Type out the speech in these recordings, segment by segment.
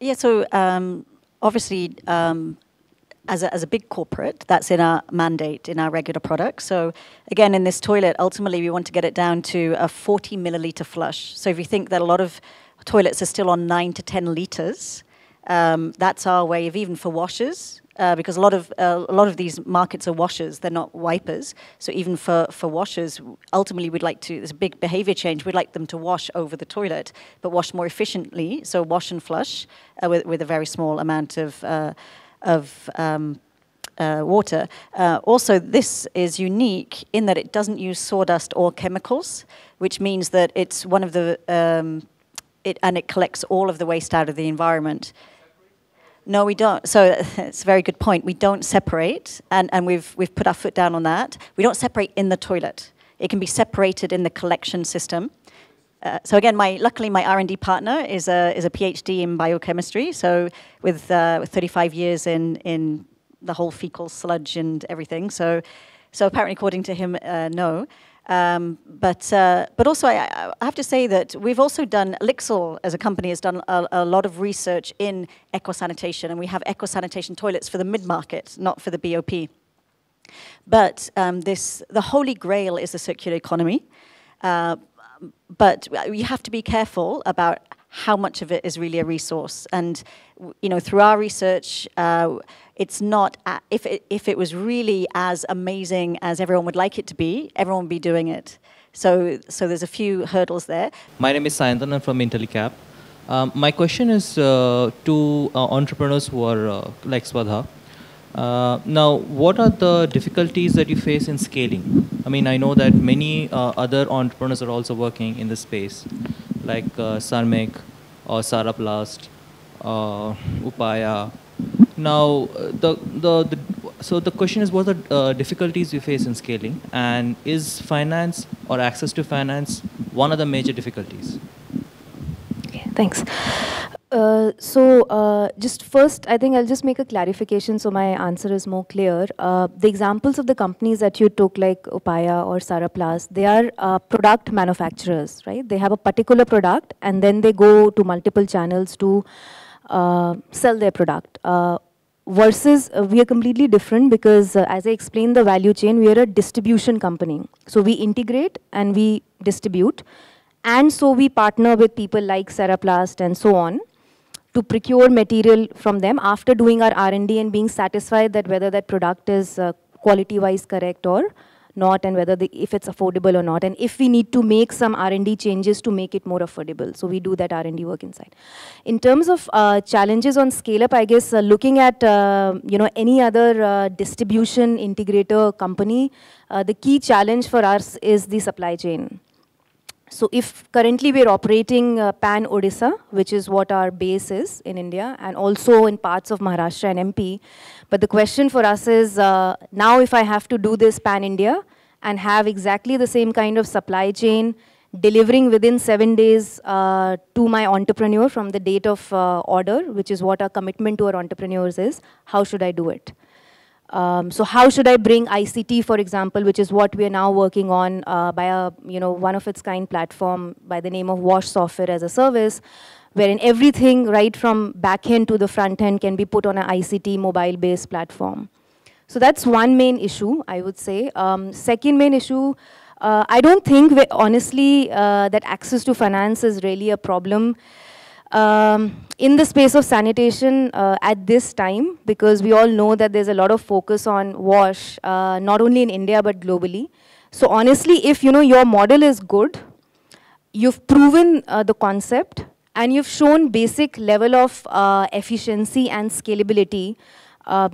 Yeah, so um, obviously, um, as a, as a big corporate, that's in our mandate, in our regular product. So again, in this toilet, ultimately we want to get it down to a 40 milliliter flush. So if you think that a lot of toilets are still on nine to 10 liters, um, that's our way of even for washers, uh, because a lot of uh, a lot of these markets are washers; they're not wipers. So even for for washers, ultimately we'd like to. There's a big behavior change. We'd like them to wash over the toilet, but wash more efficiently. So wash and flush uh, with with a very small amount of uh, of um, uh, water. Uh, also, this is unique in that it doesn't use sawdust or chemicals, which means that it's one of the um, it, and it collects all of the waste out of the environment. No, we don't. So it's a very good point. We don't separate, and, and we've, we've put our foot down on that. We don't separate in the toilet. It can be separated in the collection system. Uh, so again, my luckily my R&D partner is a is a PhD in biochemistry. So with uh, with 35 years in in the whole fecal sludge and everything. So so apparently, according to him, uh, no. Um, but uh, but also I, I, have to say that we've also done Lixil as a company has done a, a lot of research in eco sanitation, and we have eco sanitation toilets for the mid market, not for the BOP. But um, this the holy grail is the circular economy. Uh, but you have to be careful about how much of it is really a resource. And you know, through our research, uh, it's not, if, it, if it was really as amazing as everyone would like it to be, everyone would be doing it. So, so there's a few hurdles there. My name is Sayantan from Intellecap. Um, my question is uh, to uh, entrepreneurs who are uh, like Swadha. Uh, now, what are the difficulties that you face in scaling? I mean, I know that many other entrepreneurs are also working in this space, like uh, Sarmek or Saraplast, uh, Upaya. Now, uh, the, the, the, so the question is, what are the uh, difficulties you face in scaling, and is finance or access to finance one of the major difficulties? Thanks. Uh, so uh, just first, I think I'll just make a clarification so my answer is more clear. Uh, the examples of the companies that you took, like Upaya or Saraplast, they are uh, product manufacturers, right? They have a particular product and then they go to multiple channels to uh, sell their product. versus we are completely different because as I explained the value chain, we are a distribution company. So we integrate and we distribute. And so we partner with people like Saraplast and so on to procure material from them after doing our R&D and being satisfied that whether that product is uh, quality-wise correct or not and whether the, if it's affordable or not and if we need to make some R&D changes to make it more affordable. So we do that R&D work inside. In terms of uh, challenges on scale up, I guess uh, looking at uh, you know any other uh, distribution integrator company, uh, the key challenge for us is the supply chain. So if currently we're operating uh, pan Odisha, which is what our base is in India, and also in parts of Maharashtra and MP, but the question for us is, uh, now if I have to do this pan India and have exactly the same kind of supply chain, delivering within seven days uh, to my entrepreneur from the date of uh, order, which is what our commitment to our entrepreneurs is, how should I do it? Um, so how should I bring ICT, for example, which is what we are now working on uh, by a you know one of its kind platform by the name of Wash Software as a Service, wherein everything right from back end to the front end can be put on an ICT mobile-based platform. So that's one main issue, I would say. Um, second main issue, uh, I don't think, honestly, uh, that access to finance is really a problem um, in the space of sanitation uh, at this time, because we all know that there's a lot of focus on wash, uh, not only in India but globally. So honestly, if you know your model is good, you've proven uh, the concept, and you've shown basic level of uh, efficiency and scalability, uh,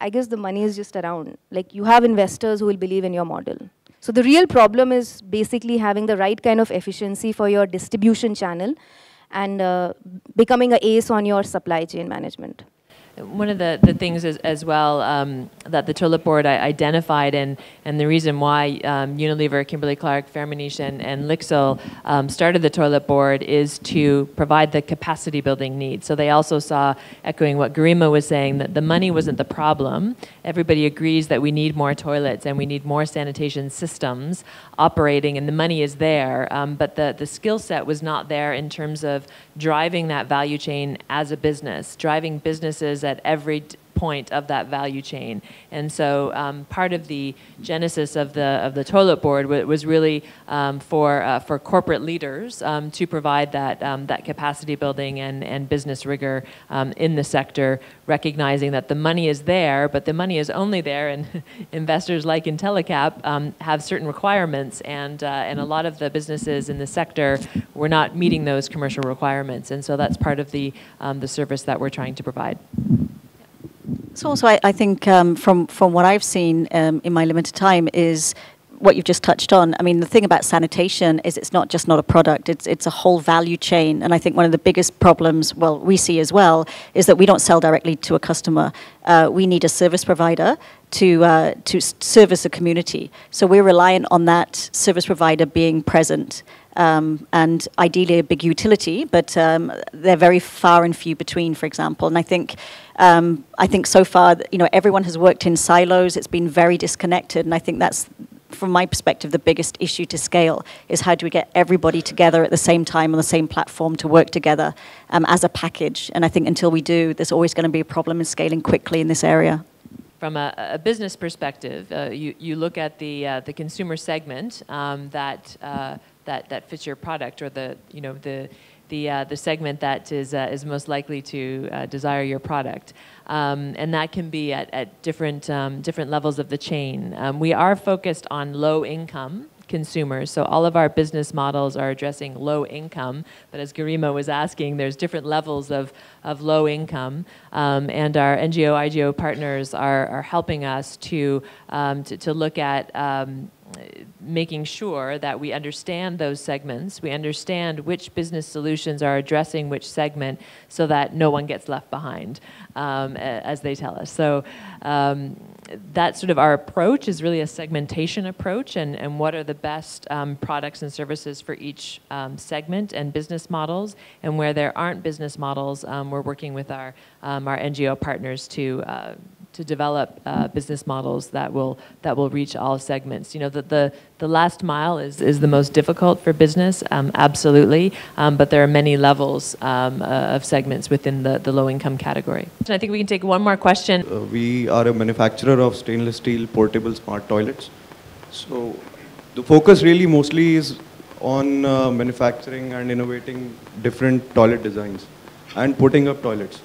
I guess the money is just around. Like you have investors who will believe in your model. So the real problem is basically having the right kind of efficiency for your distribution channel and uh, becoming an ace on your supply chain management. One of the, the things as, as well um, that the toilet board identified and, and the reason why um, Unilever, Kimberly-Clark, Firmenich, and, and Lixil um, started the toilet board is to provide the capacity building needs. So they also saw, echoing what Garima was saying, that the money wasn't the problem. Everybody agrees that we need more toilets and we need more sanitation systems operating and the money is there, um, but the, the skill set was not there in terms of driving that value chain as a business, driving businesses at every point of that value chain. And so um, part of the genesis of the of the toilet board was really um, for uh, for corporate leaders um, to provide that um, that capacity building and and business rigor um, in the sector, recognizing that the money is there, but the money is only there, and investors like Intellecap um, have certain requirements, and uh, and a lot of the businesses in the sector were not meeting those commercial requirements, and so that's part of the the service that we're trying to provide. So also, I, I think um, from from what I've seen um, in my limited time is what you've just touched on. I mean, the thing about sanitation is it's not just not a product; it's it's a whole value chain. And I think one of the biggest problems, well, we see as well, is that we don't sell directly to a customer. Uh, we need a service provider to uh, to service a community. So we're reliant on that service provider being present. Um, and ideally a big utility, but um, they're very far and few between, for example. And I think um, I think so far, you know, everyone has worked in silos. It's been very disconnected, and I think that's, from my perspective, the biggest issue to scale is how do we get everybody together at the same time on the same platform to work together um, as a package. And I think until we do, there's always going to be a problem in scaling quickly in this area from a, a, business perspective, uh, you, you look at the, uh, the consumer segment um, that, uh, that, that fits your product or the, you know, the, the, uh, the segment that is, uh, is most likely to uh, desire your product. Um, and that can be at, at different, um, different levels of the chain. Um, we are focused on low income consumers. So all of our business models are addressing low income. But as Garima was asking, there's different levels of, of low income. Um, and our NGO, IGO partners are, are helping us to, um, to, to, look at um, making sure that we understand those segments, we understand which business solutions are addressing which segment so that no one gets left behind, um, as they tell us. So um, that's sort of our approach is really a segmentation approach and, and what are the best um, products and services for each um, segment and business models. And where there aren't business models, um, we're working with our, um, our NGO partners to uh, to develop uh, business models that will that will reach all segments. You know, the the, the last mile is, is the most difficult for business, um, absolutely, um, but there are many levels um, uh, of segments within the, the low income category. So I think we can take one more question. Uh, we are a manufacturer of stainless steel portable smart toilets. So the focus really mostly is on uh, manufacturing and innovating different toilet designs and putting up toilets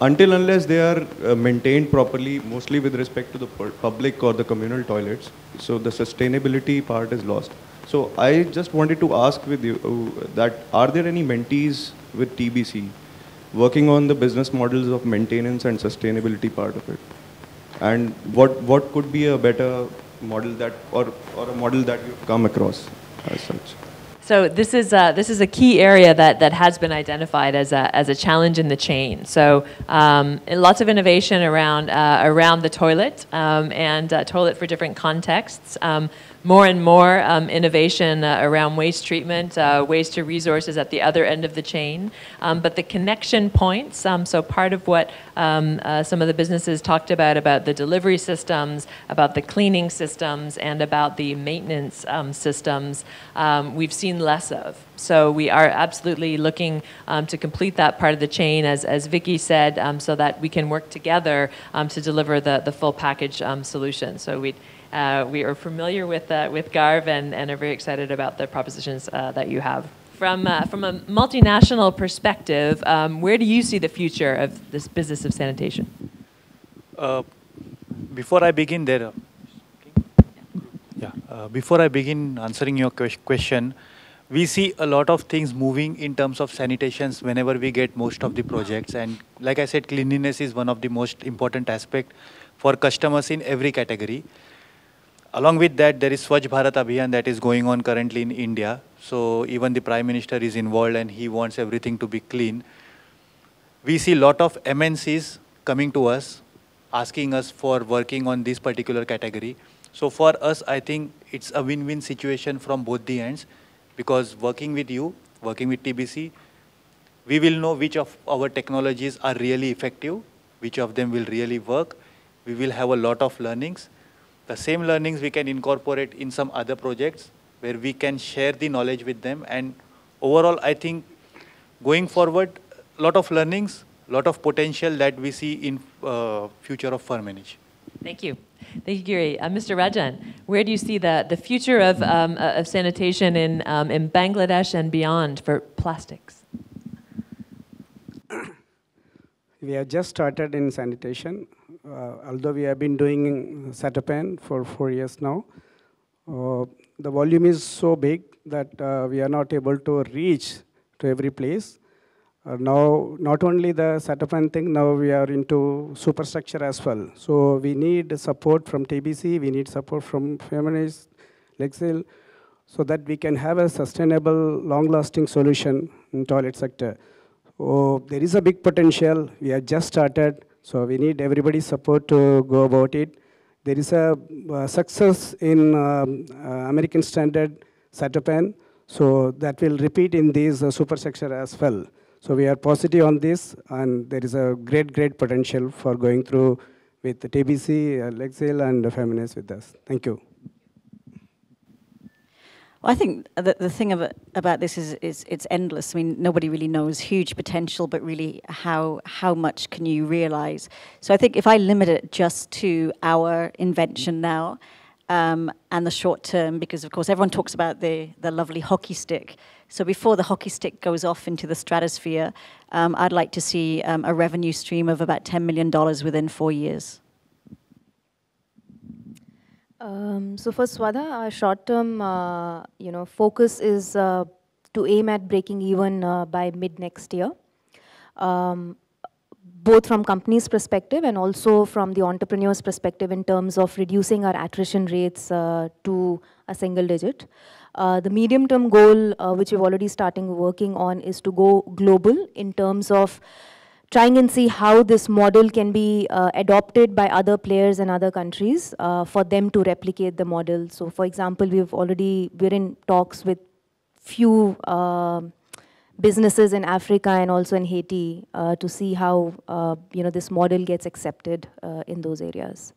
until unless they are uh, maintained properly, mostly with respect to the public or the communal toilets, so the sustainability part is lost. So I just wanted to ask with you uh, that are there any mentees with TBC working on the business models of maintenance and sustainability part of it? And what what could be a better model that or or a model that you've come across as such? So this is a, this is a key area that, that has been identified as a, as a challenge in the chain. So um, lots of innovation around uh, around the toilet um, and uh, toilet for different contexts. Um, more and more um, innovation uh, around waste treatment, uh, waste to resources at the other end of the chain. Um, but the connection points, um, so part of what um, uh, some of the businesses talked about, about the delivery systems, about the cleaning systems, and about the maintenance um, systems, we've seen less of. So we are absolutely looking to complete that part of the chain, as, as Vicky said, so that we can work together to deliver the, the full package solution. So we uh, we are familiar with, uh, with Garv and, and are very excited about the propositions uh, that you have. From, uh, from a multinational perspective, um, where do you see the future of this business of sanitation? Uh, before I begin there, yeah, uh, before I begin answering your question, we see a lot of things moving in terms of sanitations whenever we get most of the projects. And like I said, cleanliness is one of the most important aspect for customers in every category. Along with that, there is Swachh Bharat Abhiyan that is going on currently in India. So even the Prime Minister is involved and he wants everything to be clean. we see a lot of MNCs coming to us, asking us for working on this particular category. So for us, I think it's a win-win situation from both the ends because working with you, working with TBC, we will know which of our technologies are really effective, which of them will really work. We will have a lot of learnings. The same learnings we can incorporate in some other projects where we can share the knowledge with them. And overall, I think going forward, a lot of learnings, a lot of potential that we see in uh, future of Firmenich. Thank you. Thank you, Giri. Uh, Mr. Rajan, where do you see the, the future of, um, uh, of sanitation in, um, in Bangladesh and beyond for plastics? We have just started in sanitation, although we have been doing SaTo pan for four years now. Uh, the volume is so big that uh, we are not able to reach to every place. Uh, now, not only the SaTo pan thing, now we are into superstructure as well. So we need support from TBC, we need support from Firmenich, Lixil, so that we can have a sustainable, long-lasting solution in toilet sector. So there is a big potential. We have just started, so we need everybody's support to go about it. There is a uh, success in um, uh, American standard SaTo pan, so that will repeat in this uh, superstructure as well. So we are positive on this, and there is a great, great potential for going through with TBC, uh, Lixil, and Firmenich with us. Thank you. I think the, thing about, about this is, is it's endless. I mean, nobody really knows huge potential, but really how, how much can you realize? So I think if I limit it just to our invention now um, and the short term, because of course everyone talks about the, the lovely hockey stick. So before the hockey stick goes off into the stratosphere, um, I'd like to see um, a revenue stream of about $10 million within four years. Um, so for Swadha, our short-term, uh, you know, focus is uh, to aim at breaking even uh, by mid next year, um, both from company's perspective and also from the entrepreneur's perspective in terms of reducing our attrition rates uh, to a single digit. Uh, the medium-term goal, uh, which we've already starting working on, is to go global in terms of trying and see how this model can be uh, adopted by other players and other countries uh, for them to replicate the model. So for example, we've already, we're in talks with few uh, businesses in Africa and also in Haiti uh, to see how, uh, you know, this model gets accepted uh, in those areas.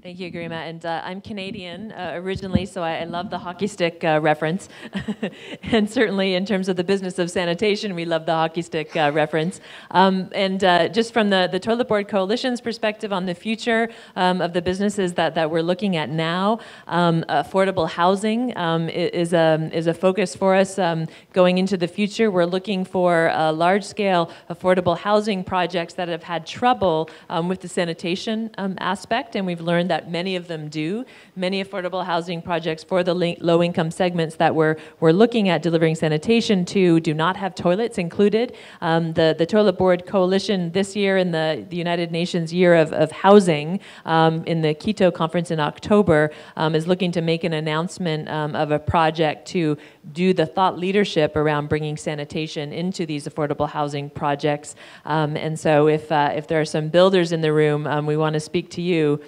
Thank you, Garima. And uh, I'm Canadian uh, originally, so I, I, love the hockey stick uh, reference. and certainly in terms of the business of sanitation, we love the hockey stick uh, reference. Um, and uh, just from the, the Toilet Board Coalition's perspective on the future um, of the businesses that, that we're looking at now, um, affordable housing um, is, a, is a focus for us um, going into the future. We're looking for uh, large-scale affordable housing projects that have had trouble um, with the sanitation aspect, and we've learned that many of them do. Many affordable housing projects for the low income segments that we're, we're looking at delivering sanitation to do not have toilets included. Um, the, the Toilet Board Coalition this year in the, the United Nations Year of, of Housing um, in the Quito conference in October um, is looking to make an announcement um, of a project to do the thought leadership around bringing sanitation into these affordable housing projects. Um, and so if, uh, if there are some builders in the room, um, we want to speak to you.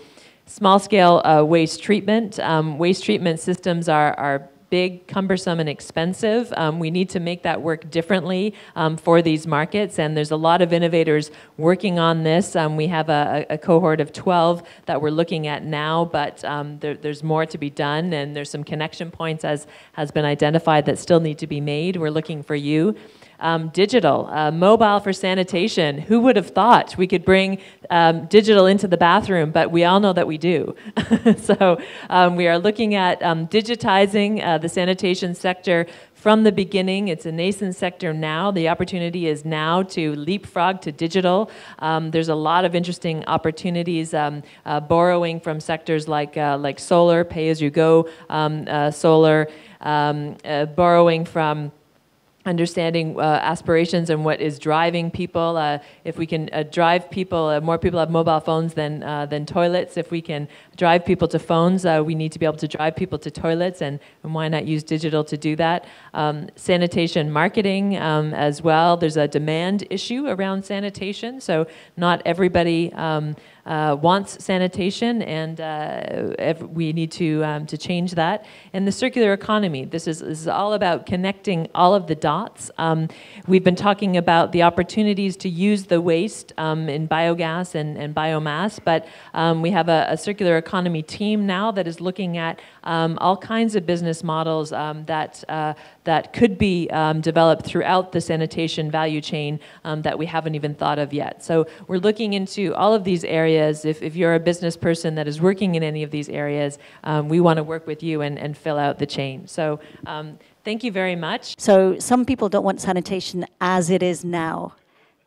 Small scale uh, waste treatment. Um, waste treatment systems are, are big, cumbersome, and expensive. Um, we need to make that work differently um, for these markets, and there's a lot of innovators working on this. Um, we have a, a, cohort of 12 that we're looking at now, but um, there, there's more to be done, and there's some connection points as has been identified that still need to be made. We're looking for you um, digital, uh, mobile for sanitation. Who would have thought we could bring um, digital into the bathroom? But we all know that we do. so um, we are looking at um, digitizing uh, the sanitation sector from the beginning. It's a nascent sector now. The opportunity is now to leapfrog to digital. Um, there's a lot of interesting opportunities um, uh, borrowing from sectors like, uh, like solar, pay as you go um, uh, solar, um, uh, borrowing from understanding uh, aspirations and what is driving people. Uh, if we can uh, drive people, uh, more people have mobile phones than uh, than toilets. If we can drive people to phones, uh, we need to be able to drive people to toilets, and, and why not use digital to do that? Um, sanitation marketing um, as well. There's a demand issue around sanitation, so not everybody. Um, uh, wants sanitation, and uh, we need to um, to change that. And the circular economy. This is this is all about connecting all of the dots. Um, we've been talking about the opportunities to use the waste um, in biogas and, and biomass, but um, we have a, a, circular economy team now that is looking at um, all kinds of business models um, that uh, that could be developed throughout the sanitation value chain that we haven't even thought of yet. So we're looking into all of these areas areas, if, if you're a business person that is working in any of these areas, um, we want to work with you and, and fill out the chain. So um, thank you very much. So some people don't want sanitation as it is now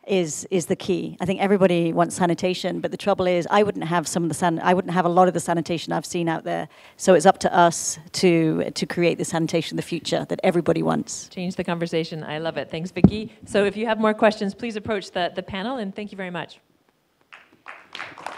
is is the key. I think everybody wants sanitation, but the trouble is I wouldn't have some of the san- I wouldn't have a lot of the sanitation I've seen out there. So it's up to us to to create the sanitation of the future that everybody wants. Change the conversation. I love it. Thanks, Vicky. So if you have more questions, please approach the, the panel and thank you very much. Thank you.